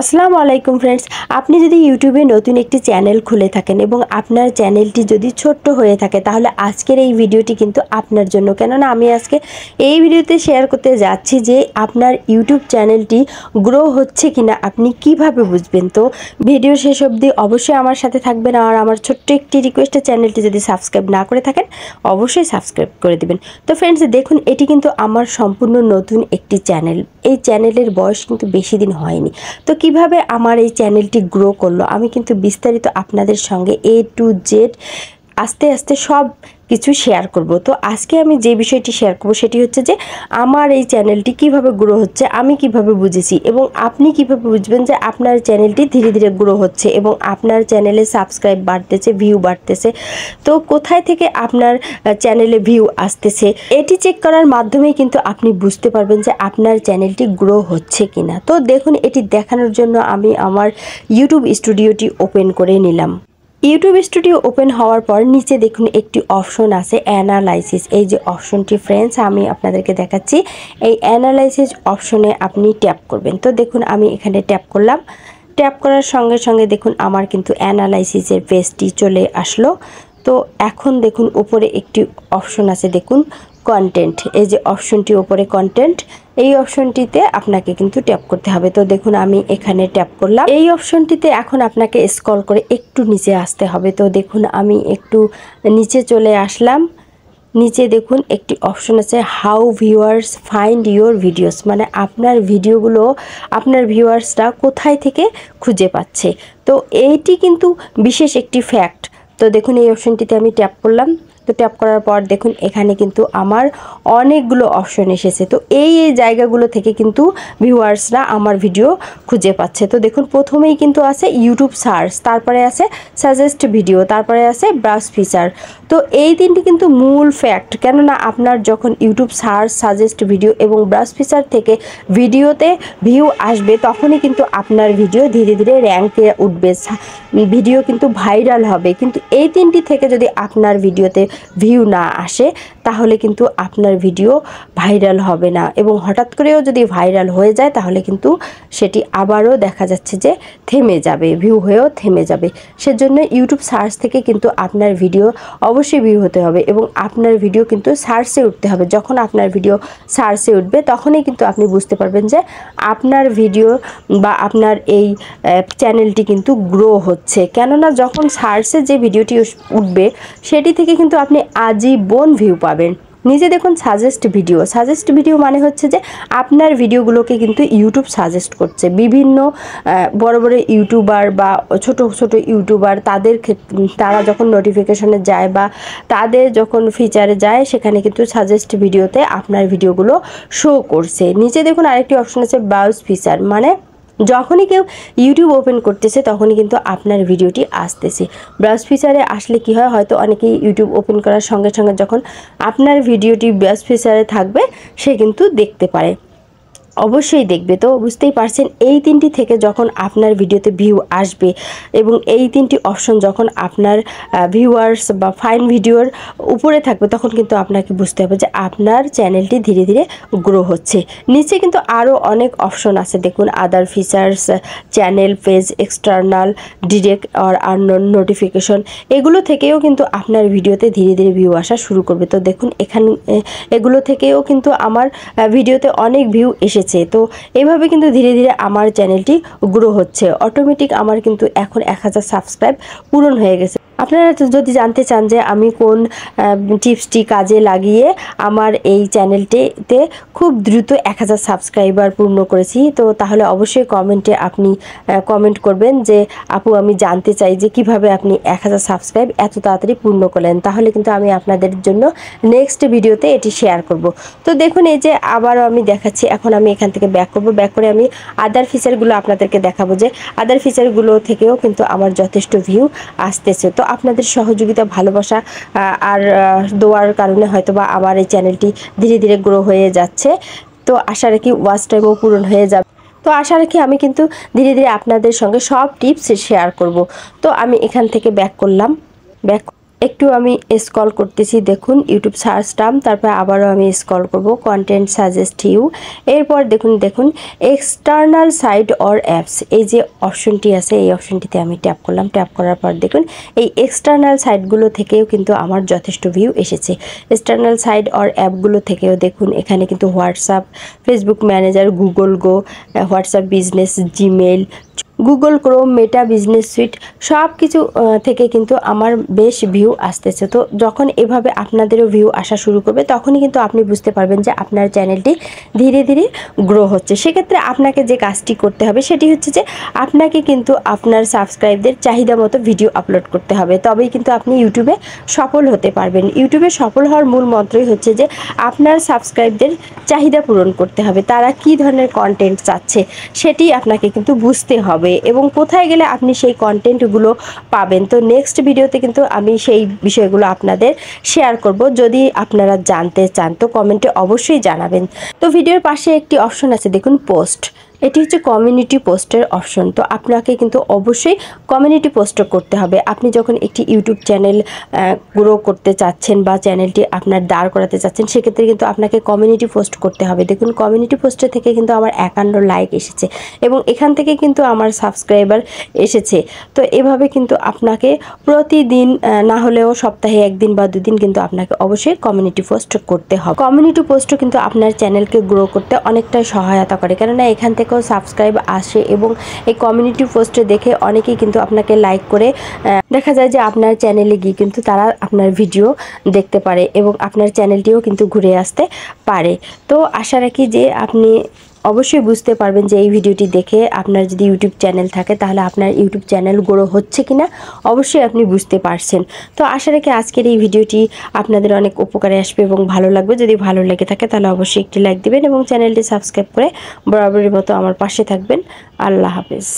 আসসালামু আলাইকুম ফ্রেন্ডস আপনি যদি ইউটিউবে নতুন একটি চ্যানেল খুলে থাকেন এবং আপনার চ্যানেলটি যদি ছোট্ট হয়ে থাকে, তাহলে আজকের এই ভিডিওটি কিন্তু আপনার জন্য। কেননা, আমি আজকে এই ভিডিওতে শেয়ার করতে যাচ্ছি যে আপনার ইউটিউব চ্যানেলটি গ্রো হচ্ছে কিনা, আপনি কীভাবে বুঝবেন? তো ভিডিও শেষ অবধি অবশ্যই আমার সাথে থাকবেন আর আমার ছোট্ট একটি রিকোয়েস্টের চ্যানেলটি যদি সাবস্ক্রাইব না করে থাকেন, অবশ্যই সাবস্ক্রাইব করে দেবেন। তো ফ্রেন্ডস দেখুন, এটি কিন্তু আমার সম্পূর্ণ নতুন একটি চ্যানেল এই চ্যানেলের বয়স কিন্তু বেশি দিন হয়নি। তো কীভাবে আমার এই চ্যানেলটি গ্রো করল, আমি কিন্তু বিস্তারিত আপনাদের সঙ্গে এ টু জেড আস্তে আস্তে সব কিছু শেয়ার করব। তো আজকে আমি যে বিষয়টি শেয়ার করব সেটি হচ্ছে যে, আমার এই চ্যানেলটি কীভাবে গ্রো হচ্ছে, আমি কীভাবে বুঝেছি এবং আপনি কীভাবে বুঝবেন যে আপনার চ্যানেলটি ধীরে ধীরে গ্রো হচ্ছে এবং আপনার চ্যানেলে সাবস্ক্রাইব বাড়তেছে ভিউ বাড়তেছে। তো কোথায় থেকে আপনার চ্যানেলে ভিউ আসতেছে, এটি চেক করার মাধ্যমেই কিন্তু আপনি বুঝতে পারবেন যে আপনার চ্যানেলটি গ্রো হচ্ছে কিনা। তো দেখুন, এটি দেখানোর জন্য আমি আমার ইউটিউব স্টুডিওটি ওপেন করে নিলাম। ইউটিউব স্টুডিও ওপেন হওয়ার পর নিচে দেখুন একটি অপশন আছে অ্যানালাইসিস। এই যে অপশনটি ফ্রেন্ডস আমি আপনাদেরকে দেখাচ্ছি। এই অ্যানালাইসিস অপশনে আপনি ট্যাপ করবেন। তো দেখুন, আমি এখানে ট্যাপ করলাম। ট্যাপ করার সঙ্গে সঙ্গে দেখুন, আমার কিন্তু অ্যানালাইসিসের পেজটি চলে আসলো। তো এখন দেখুন, উপরে একটি অপশন আছে, দেখুন। কন্টেন্ট এই যে অপশনটি ওপরে কন্টেন্ট এই অপশনটিতে আপনাকে কিন্তু ট্যাপ করতে হবে। তো দেখুন, আমি এখানে ট্যাপ করলাম। এই অপশনটিতে এখন আপনাকে স্ক্রল করে একটু নিচে আসতে হবে। তো দেখুন, আমি একটু নিচে চলে আসলাম। নিচে দেখুন, একটি অপশন আছে how viewers find your videos মানে আপনার ভিডিওগুলো, আপনার ভিউয়ার্সরা কোথায় থেকে খুঁজে পাচ্ছে। তো এইটি কিন্তু বিশেষ একটি ফ্যাক্ট তো দেখুন, এই অপশনটিতে আমি ট্যাপ করলাম। তো ট্যাপ করার পর দেখুন, এখানে কিন্তু আমার অনেকগুলো অপশন এসেছে। তো এই এই জায়গাগুলো থেকে কিন্তু ভিউয়ার্সরা আমার ভিডিও খুঁজে পাচ্ছে। তো দেখুন, প্রথমেই কিন্তু আছে ইউটিউব সার্চ তারপরে আছে সাজেস্ট ভিডিও তারপরে আছে ব্রাউজ ফিচার তো এই তিনটি কিন্তু মূল ফ্যাক্ট কেননা আপনার যখন ইউটিউব সার্চ সাজেস্ট ভিডিও এবং ব্রাউজ ফিচার থেকে ভিডিওতে ভিউ আসবে, তখনই কিন্তু আপনার ভিডিও ধীরে ধীরে র্যাঙ্কে উঠবে। ভিডিও কিন্তু ভাইরাল হবে। কিন্তু এই তিনটি থেকে যদি আপনার ভিডিওতে ভিউ না আসে, তাহলে কিন্তু আপনার ভিডিও ভাইরাল হবে না। এবং হঠাৎ করেও যদি ভাইরাল হয়ে যায়, তাহলে কিন্তু সেটি আবারও দেখা যাচ্ছে যে থেমে যাবে ভিউ হয়েও থেমে যাবে। সেজন্য ইউটিউব সার্চ থেকে কিন্তু আপনার ভিডিও অবশ্যই ভিউ হতে হবে এবং আপনার ভিডিও কিন্তু সার্চে উঠতে হবে। যখন আপনার ভিডিও সার্চে উঠবে, তখনই কিন্তু আপনি বুঝতে পারবেন যে আপনার ভিডিও বা আপনার এই চ্যানেলটি কিন্তু গ্রো হচ্ছে। কেননা যখন সার্চে যে ভিডিওটি উঠবে, সেটি থেকে কিন্তু আপনি আজীবন ভিউ পাবেন। নিজে দেখুন সাজেস্ট ভিডিও সাজেস্ট ভিডিও মানে হচ্ছে যে আপনার ভিডিওগুলোকে কিন্তু ইউটিউব সাজেস্ট করছে। বিভিন্ন বড় বড় ইউটিউবার বা ছোট ছোট ইউটিউবার তাদের তারা যখন নোটিফিকেশনে যায় বা তাদের যখন ফিচারে যায়, সেখানে কিন্তু সাজেস্ট ভিডিওতে আপনার ভিডিওগুলো শো করছে। নিচে দেখুন আরেকটি অপশন আছে ব্রাউজ ফিচার মানে যখনই কেউ ইউটিউব ওপেন করতেছে, তখনই কিন্তু আপনার ভিডিওটি আসতেছে। ব্রাউজ ফিচারে আসলে কি হয়, হয়তো অনেকেই ইউটিউব ওপেন করার সঙ্গে সঙ্গে যখন আপনার ভিডিওটি ব্রাউজ ফিচারে থাকবে, সে কিন্তু দেখতে পারে। অবশ্যই দেখবে। তো বুঝতেই পারছেন, এই তিনটি থেকে যখন আপনার ভিডিওতে ভিউ আসবে এবং এই তিনটি অপশন যখন আপনার ভিউয়ার্স বা ফাইন ভিডিওর উপরে থাকবে, তখন কিন্তু আপনাকে বুঝতে হবে যে আপনার চ্যানেলটি ধীরে ধীরে গ্রো হচ্ছে। নিচে কিন্তু আরও অনেক অপশন আছে। দেখুন other features channel page external direct আর আননোন নোটিফিকেশন এগুলো থেকেও কিন্তু আপনার ভিডিওতে ধীরে ধীরে ভিউ আসা শুরু করবে। তো দেখুন, এখানে এগুলো থেকেও কিন্তু আমার ভিডিওতে অনেক ভিউ এসেছে। হয়েছে। তো এভাবে কিন্তু ধীরে ধীরে আমার চ্যানেলটি গ্রো হচ্ছে। অটোমেটিক আমার কিন্তু এখন এক হাজার সাবস্ক্রাইব পূরণ হয়ে গেছে। আপনারা যদি জানতে চান যে আমি কোন টিপসটি কাজে লাগিয়ে আমার এই চ্যানেলটিতে খুব দ্রুত এক হাজার সাবস্ক্রাইবার পূর্ণ করেছি, তো তাহলে অবশ্যই কমেন্টে আপনি কমেন্ট করবেন যে, আপু, আমি জানতে চাই যে কীভাবে আপনি এক হাজার সাবস্ক্রাইব এত তাড়াতাড়ি পূর্ণ করলেন? তাহলে কিন্তু আমি আপনাদের জন্য নেক্সট ভিডিওতে এটি শেয়ার করব। তো দেখুন, এই যে আবারও আমি দেখাচ্ছি, এখন আমি এখান থেকে ব্যাক করব। ব্যাক করে আমি আদার ফিচারগুলো আপনাদেরকে দেখাবো যে আদার ফিচারগুলো থেকেও কিন্তু আমার যথেষ্ট ভিউ আসতেছে। তো আপনাদের সহযোগিতা, ভালোবাসা আর দোয়ার কারণে হয়তো বা আমার এই চ্যানেলটি ধীরে ধীরে গ্রো হয়ে যাচ্ছে। তো আশা রাখি ওয়াচ টাইমও পূরণ হয়ে যাবে। তো আশা রাখি আমি কিন্তু ধীরে ধীরে আপনাদের সঙ্গে সব টিপস শেয়ার করব। তো আমি এখান থেকে ব্যাক করলাম। ব্যাক একটু আমি স্কল করতেছি, দেখুন ইউটিউব সার্চ টার্ম তারপর আবারও আমি স্কল করব কন্টেন্ট সাজেস্ট ইউ এরপর দেখুন দেখুন এক্সটার্নাল সাইট অর অ্যাপস এই যে অপশনটি আছে, এই অপশনটিতে আমি ট্যাপ করলাম। ট্যাপ করার পর দেখুন, এই এক্সটার্নাল সাইটগুলো থেকেও কিন্তু আমার যথেষ্ট ভিউ এসেছে। এক্সটার্নাল সাইট অর অ্যাপগুলো থেকেও দেখুন, এখানে কিন্তু WhatsApp Facebook Manager Google Go WhatsApp Business Gmail Google Chrome Meta Business Suite সব কিছু থেকে কিন্তু আমার বেশ ভিউ আসতেছে। তো যখন এভাবে আপনাদেরও ভিউ আসা শুরু করবে, তখনই কিন্তু আপনি বুঝতে পারবেন যে আপনার চ্যানেলটি ধীরে ধীরে গ্রো হচ্ছে। সেক্ষেত্রে আপনাকে যে কাজটি করতে হবে, সেটি হচ্ছে যে আপনাকে কিন্তু আপনার সাবস্ক্রাইবদের চাহিদা মতো ভিডিও আপলোড করতে হবে। তবেই কিন্তু আপনি ইউটিউবে সফল হতে পারবেন। ইউটিউবে সফল হওয়ার মূল মন্ত্রই হচ্ছে যে আপনার সাবস্ক্রাইবদের চাহিদা পূরণ করতে হবে। তারা কি ধরনের কন্টেন্ট চাচ্ছে, সেটি আপনাকে কিন্তু বুঝতে হবে। হবে এবং কোথায় গেলে আপনি সেই কন্টেন্টগুলো পাবেন। তো নেক্সট ভিডিওতে কিন্তু আমি সেই বিষয়গুলো আপনাদের শেয়ার করব। যদি আপনারা জানতে চান, তো কমেন্টে অবশ্যই জানাবেন। তো ভিডিওর পাশে একটি অপশন আছে, দেখুন পোস্ট এটি হচ্ছে কমিউনিটি পোস্টের অপশন তো আপনাকে কিন্তু অবশ্যই কমিউনিটি পোস্ট করতে হবে। আপনি যখন একটি ইউটিউব চ্যানেল গ্রো করতে চাচ্ছেন বা চ্যানেলটি আপনার দাঁড় করাতে চাচ্ছেন, সেক্ষেত্রে কিন্তু আপনাকে কমিউনিটি পোস্ট করতে হবে। দেখুন কমিউনিটি পোস্টে থেকে কিন্তু আমার একান্ন লাইক এসেছে এবং এখান থেকে কিন্তু আমার সাবস্ক্রাইবার এসেছে। তো এভাবে কিন্তু আপনাকে প্রতিদিন না হলেও সপ্তাহে একদিন বা দুদিন কিন্তু আপনাকে অবশ্যই কমিউনিটি পোস্ট করতে হবে। কমিউনিটি পোস্টও কিন্তু আপনার চ্যানেলকে গ্রো করতে অনেকটাই সহায়তা করে। কেননা এখান থেকে থেকেও সাবস্ক্রাইব আসে এবং এই কমিউনিটি পোস্টে দেখে অনেকেই কিন্তু আপনাকে লাইক করে দেখা যায় যে আপনার চ্যানেলে গিয়ে কিন্তু তারা আপনার ভিডিও দেখতে পারে এবং আপনার চ্যানেলটিও কিন্তু ঘুরে আসতে পারে। তো আশা রাখি যে আপনি অবশ্যই বুঝতে পারবেন যে এই ভিডিওটি দেখে আপনার যদি ইউটিউব চ্যানেল থাকে, তাহলে আপনার ইউটিউব চ্যানেল গ্রো হচ্ছে কি না অবশ্যই আপনি বুঝতে পারছেন। তো আশা রেখে আজকের এই ভিডিওটি আপনাদের অনেক উপকারে আসবে এবং ভালো লাগবে। যদি ভালো লেগে থাকে, তাহলে অবশ্যই একটি লাইক দেবেন এবং চ্যানেলটি সাবস্ক্রাইব করে বরাবরের মতো আমার পাশে থাকবেন। আল্লাহ হাফেজ।